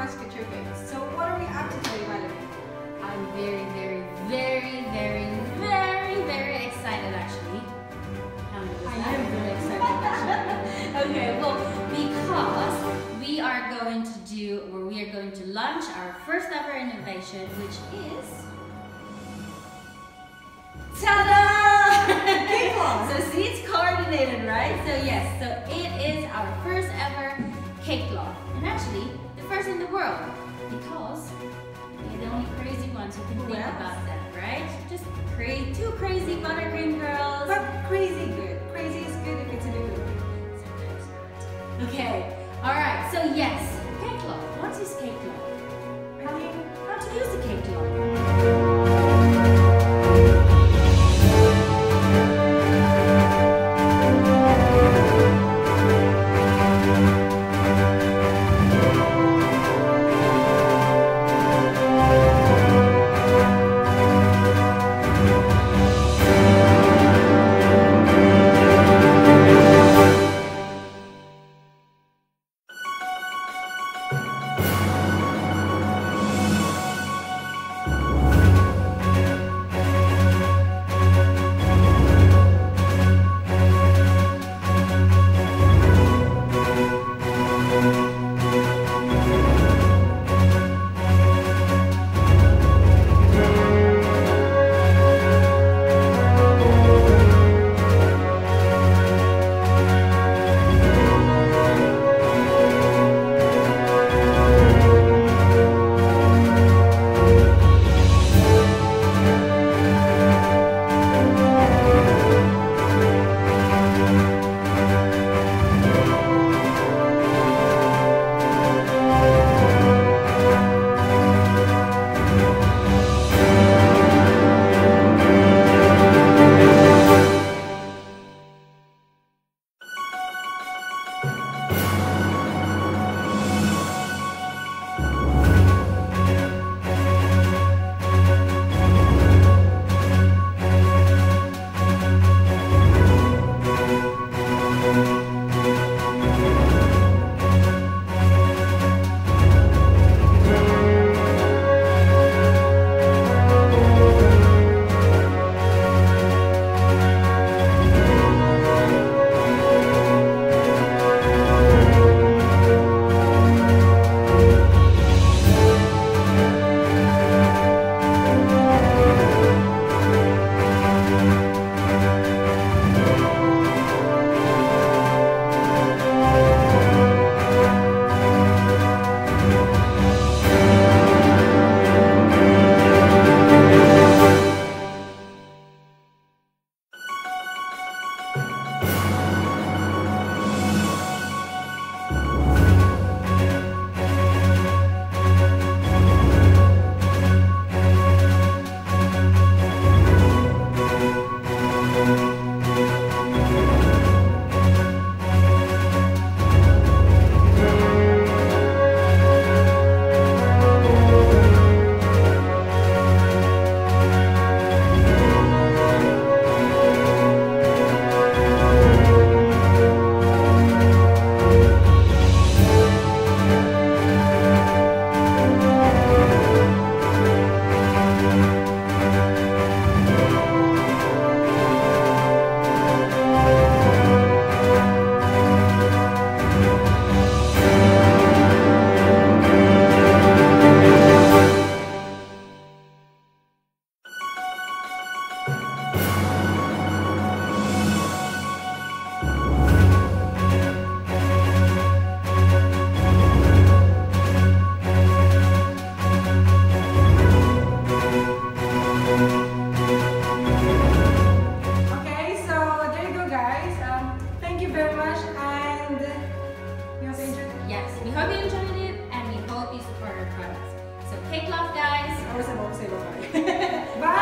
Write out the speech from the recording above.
behind Beautify Your Babes. So what are we up to today? I'm very, very, very, very, very, very excited actually. How many was I am very excited actually. okay, well, because we are going to do, or we are going to launch our first ever innovation, which is. Ta-da! So see, it's coordinated, right? So yes, so it is our first ever cake cloth, and actually first in the world, because you're the only crazy ones who can Who think else? about that, right? Just crazy, two crazy buttercream girls. But crazy good. Crazy is good if it's a good. Sometimes not. Okay. All right. So yes, cake cloth. What is cake cloth? How, How to use the cake cloth? it and we hope you support our products. So take love guys. I always say bye. bye.